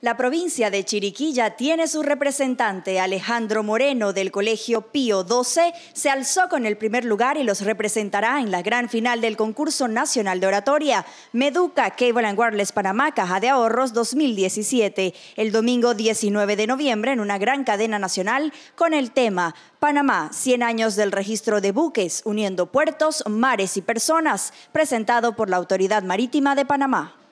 La provincia de Chiriquí tiene su representante, Alejandro Moreno, del Colegio Pío XII, se alzó con el primer lugar y los representará en la gran final del concurso nacional de oratoria, Meduca Cable and Wireless Panamá Caja de Ahorros 2017, el domingo 19 de noviembre en una gran cadena nacional con el tema Panamá, 100 años del registro de buques, uniendo puertos, mares y personas, presentado por la Autoridad Marítima de Panamá.